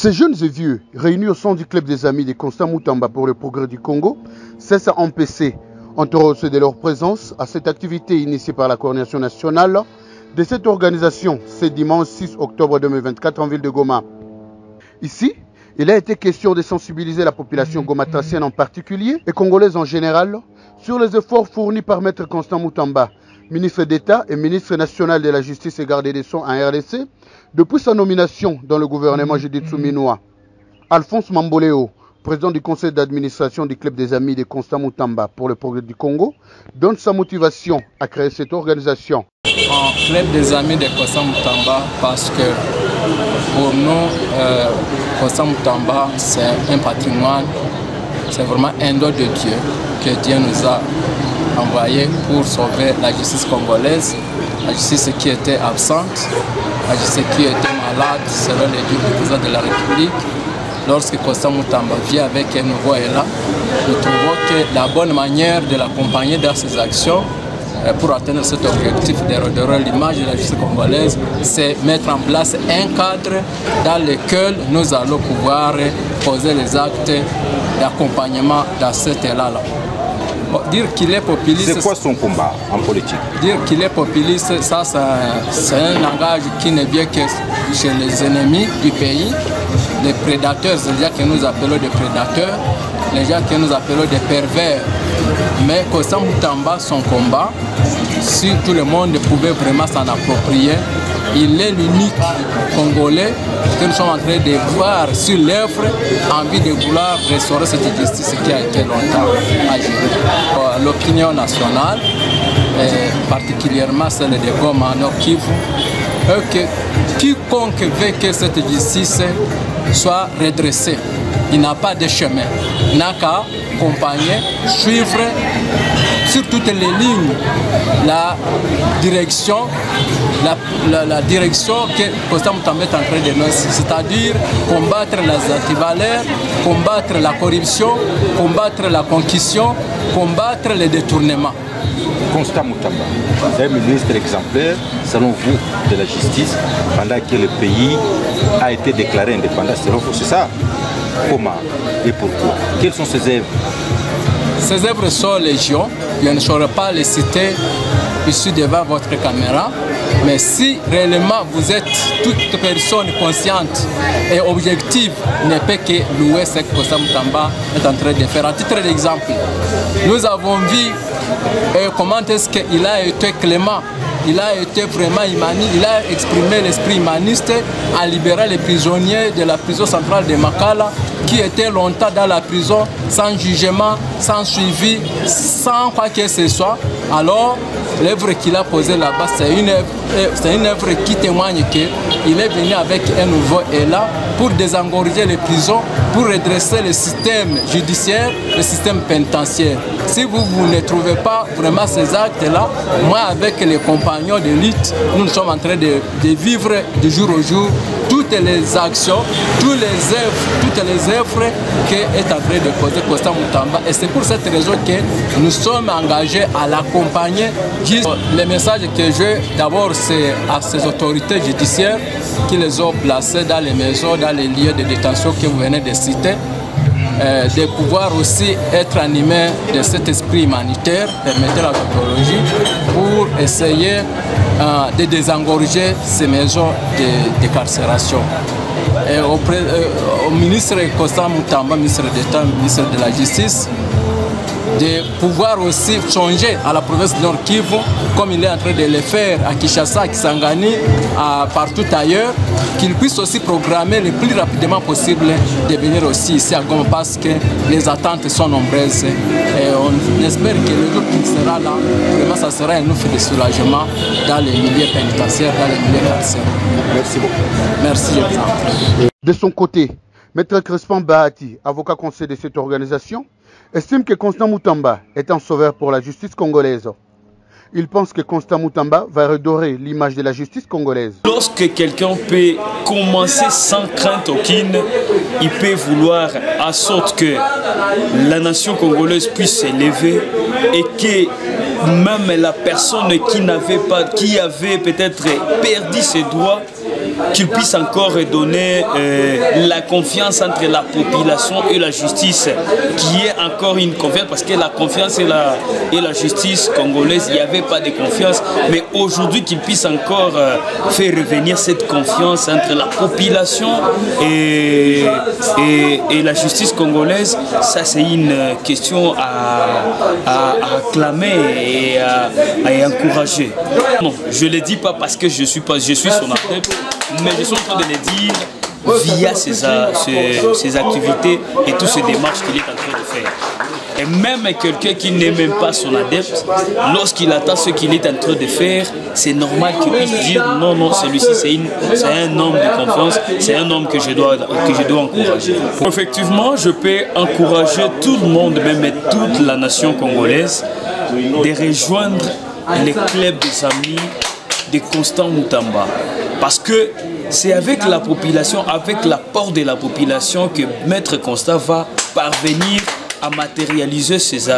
Ces jeunes et vieux, réunis au sein du club des amis de Constant Moutamba pour le progrès du Congo, cessent à empêcher, ont reçu de leur présence à cette activité initiée par la coordination nationale de cette organisation ce dimanche 6 octobre 2024 en ville de Goma. Ici, il a été question de sensibiliser la population gomatracienne en particulier et congolaise en général sur les efforts fournis par Maître Constant Moutamba, ministre d'État et ministre national de la Justice et gardé des Sceaux en RDC, depuis sa nomination dans le gouvernement Judith Souminois. Alphonse Mamboleo, président du conseil d'administration du club des amis de Constant Moutamba pour le progrès du Congo, donne sa motivation à créer cette organisation. En club des amis de Constant Moutamba parce que pour nous, euh, Constant Moutamba, c'est un patrimoine, c'est vraiment un don de Dieu que Dieu nous a envoyé pour sauver la justice congolaise, la justice qui était absente, la justice qui était malade selon les dires du président de la République. Lorsque Constant Moutamba vient avec un nouveau élan, nous trouvons que la bonne manière de l'accompagner dans ses actions pour atteindre cet objectif de redorer l'image de la justice congolaise, c'est mettre en place un cadre dans lequel nous allons pouvoir poser les actes d'accompagnement dans cet élan-là. Bon, dire qu'il est populiste. C'est quoi son combat en politique? Dire qu'il est populiste, ça c'est un langage qui ne vient que chez les ennemis du pays, les prédateurs, les gens que nous appelons des prédateurs, les gens que nous appelons des pervers. Mais Constant Moutamba, son combat, si tout le monde pouvait vraiment s'en approprier, il est l'unique Congolais que nous sommes en train de voir sur l'œuvre, envie de vouloir restaurer cette justice qui a été longtemps agirée. L'opinion nationale, particulièrement celle de Goma Nord Kivu, que quiconque veut que cette justice soit redressée, il n'a pas de chemin, n'a qu'à accompagner, suivre sur toutes les lignes la direction, la, la, direction que Constant Moutamba est en train de nous, c'est-à-dire combattre les antivaleurs, combattre la corruption, combattre la conquistion, combattre les détournements. Constant Moutamba, un ministre exemplaire, selon vous, de la justice, pendant que le pays a été déclaré indépendant, selon vous, c'est ça Comment et pourquoi Quelles sont ses œuvres? Ces œuvres sont légion. Je ne saurais pas les citer ici devant votre caméra. Mais si réellement vous êtes toute personne consciente et objective, ne peut que louer ce que Constant Moutamba est en train de faire. À titre d'exemple, nous avons vu euh, comment est-ce qu'il a été clément il a été vraiment humaniste, il a exprimé l'esprit humaniste à libérer les prisonniers de la prison centrale de Makala qui étaient longtemps dans la prison sans jugement, sans suivi, sans quoi que ce soit. Alors, l'œuvre qu'il a posée là-bas, c'est une, œuvre qui témoigne qu'il est venu avec un nouveau élan pour désengorger les prisons, pour redresser le système judiciaire, le système pénitentiaire. Si vous, vous ne trouvez pas vraiment ces actes-là, moi avec les compagnons de lutte, nous sommes en train de, de, vivre de jour au jour toutes les actions, toutes les œuvres, toutes les œuvres qu'est en train de poser Constant Moutamba. Et c'est pour cette raison que nous sommes engagés à l'accompagner. Le message que j'ai, d'abord, c'est à ces autorités judiciaires qui les ont placés dans les maisons, dans les lieux de détention que vous venez de citer. Euh, de pouvoir aussi être animé de cet esprit humanitaire, permettre la technologie, pour essayer euh, de désengorger ces maisons de décarcération. Et au, euh, au ministre Constant Moutamba, ministre d'État, ministre de la Justice, de pouvoir aussi changer à la province de Nord Kivu, comme il est en train de le faire à Kinshasa, à Kisangani, à partout ailleurs, qu'il puisse aussi programmer le plus rapidement possible de venir aussi ici à Goma parce que les attentes sont nombreuses et on espère que le jour qu'il sera là, vraiment ça sera un ouf de soulagement dans les milieux pénitentiaires, dans les milieux carcéraux. Merci beaucoup. Merci, je vous en prie. De son côté, Maître Crespin Bahati, avocat conseil de cette organisation, estime que Constant Moutamba est un sauveur pour la justice congolaise. Il pense que Constant Moutamba va redorer l'image de la justice congolaise. Lorsque quelqu'un peut commencer sans crainte aucune, il peut vouloir à sorte que la nation congolaise puisse s'élever et que même la personne qui n'avait pas, qui avait peut-être perdu ses droits qu'il puisse encore redonner euh, la confiance entre la population et la justice, qui est encore une confiance, parce que la confiance et la, justice congolaise, il n'y avait pas de confiance, mais aujourd'hui qu'il puisse encore euh, faire revenir cette confiance entre la population et, et, la justice congolaise, ça c'est une question à, à, acclamer et à, encourager. Non, je ne le dis pas parce que je suis, pas, je suis son adepte, mais je suis en train de le dire via ses, activités et toutes ces démarches qu'il est en train de faire. Et même quelqu'un qui n'est même pas son adepte, lorsqu'il attend ce qu'il est en train de faire, c'est normal qu'il puisse dire non, non, celui-ci c'est un homme de confiance, c'est un homme que je, dois, que je dois encourager. Effectivement, je peux encourager tout le monde, même toute la nation congolaise, de rejoindre les clubs des amis de Constant Moutamba. Parce que c'est avec la population, avec l'apport de la population que Maître Constant va parvenir à matérialiser ses,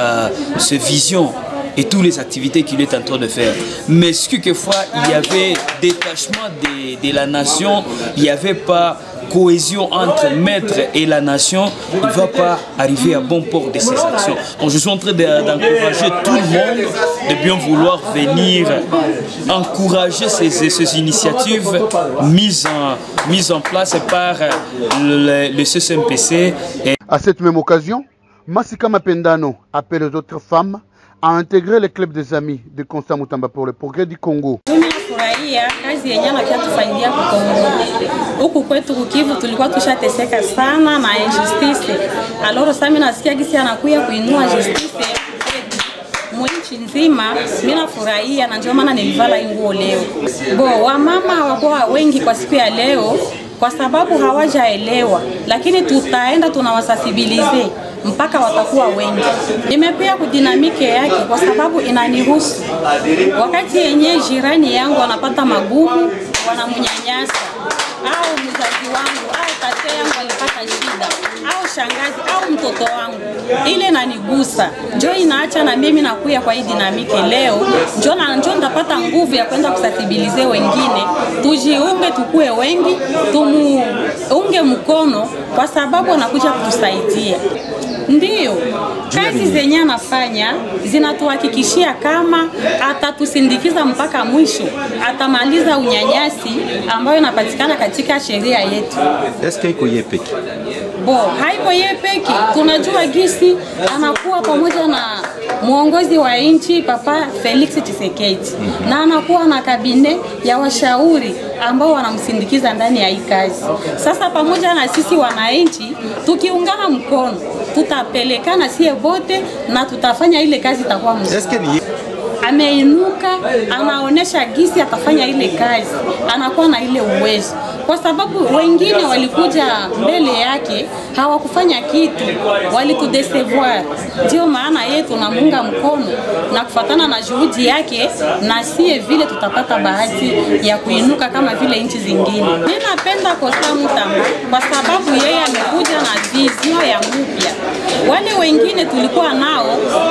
ses visions et toutes les activités qu'il est en train de faire. Mais ce quelquefois, il y avait détachement de, de la nation, il n'y avait pas cohésion entre maître et la nation, ne va pas arriver à bon port de ses actions. Donc je suis en train d'encourager tout le monde de bien vouloir venir encourager ces, ces initiatives mises en, place par le, le CCMPC. Et... À cette même occasion, Massika Mapendano appelle les autres femmes à intégré le club des amis de Constant Mutamba pour le progrès du Congo. Furahia kazi tufaidia kukongo huku kwetu Kukivu, tulikuwa tushateseka sana na injustice. Aloro sasa mimi nasikia gisi anakuya kuinua justice mwinchi nzima, mimi nafurahia na ndio maana nilivala nguo leo. Bo wamama hawakuwa wengi kwa siku ya leo kwa sababu hawajaelewa, lakini tutaenda tunawasasibilize mpaka watakuwa wengi. Nimepia kudinamike yake kwa sababu inanihusu. Wakati yenye jirani yangu wanapata magumu, wanamnyanyasa au mzazi wangu au tate yangu alipata shida au shangazi au mtoto wangu, ile nanigusa, njo inaacha na mimi nakuya kwa hii dinamike leo, njo na njo ndapata nguvu ya kwenda kusatibilize wengine, tujiunge, tukue wengi, tumuunge mkono kwa sababu anakuja kutusaidia. Ndiyo, kazi zenye anafanya zinatuhakikishia kama atatusindikiza mpaka mwisho, atamaliza unyanyasi ambayo inapatikana katika sheria yetu. Eske iko yeye peke? Bo, haiko yeye peke, tunajua gisi anakuwa pamoja na mwongozi wa nchi Papa Felix Tshisekedi mm -hmm. na anakuwa na kabine ya washauri ambao wanamsindikiza ndani ya hii kazi. Sasa pamoja na sisi wananchi tukiungana mkono, tutapelekana sie vote na tutafanya ile kazi itakuwa mzuri. Ameinuka, anaonesha gisi atafanya ile kazi, anakuwa na ile uwezo kwa sababu wengine walikuja mbele yake hawakufanya kitu, walitudesevoir. Ndio maana yeye tunamunga mkono na kufatana na juhudi yake, na sie vile tutapata bahati ya kuinuka kama vile nchi zingine. Mimi napenda Mutamba kwa sababu yeye amekuja na vizio ya mpya. Wale wengine tulikuwa nao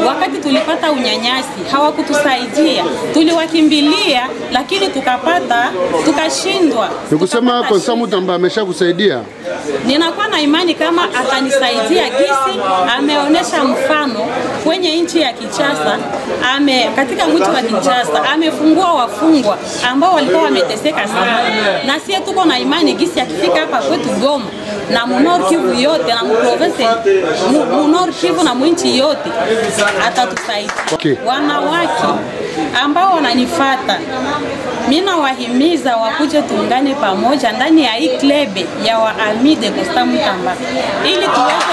wakati tulipata unyanyasi hawakutusaidia, tuliwakimbilia lakini tukapata tukashindwa. Nikusema Konsa Mutamba amesha kusaidia. Ninakuwa na imani kama atanisaidia gisi ameonyesha mfano kwenye nchi ya Kinshasa, ame katika mji wa Kinshasa amefungua wafungwa ambao walikuwa wameteseka sana, na sie tuko na imani gisi akifika hapa kwetu Goma na munor Kivu yote na muprovince munor Kivu na mwinchi yote atatusaidia. Okay. Wanawake ambao wananifata mina wahimiza wakuje tuungane pamoja ndani ya hii klebe ya waami de Costa Mutamba ili tuweze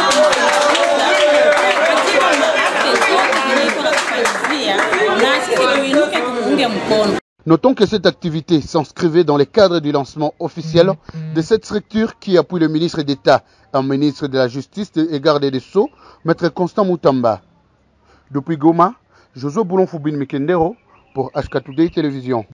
katika natufanyizia na sisi tuinuke tumuunge mkono. Notons que cette activité s'inscrivait dans le cadre du lancement officiel de cette structure qui appuie le ministre d'État, un ministre de la Justice et garde des Sceaux, Maître Constant Moutamba. Depuis Goma, Josué Boulon Foubine Mekendero pour HK Today Télévision.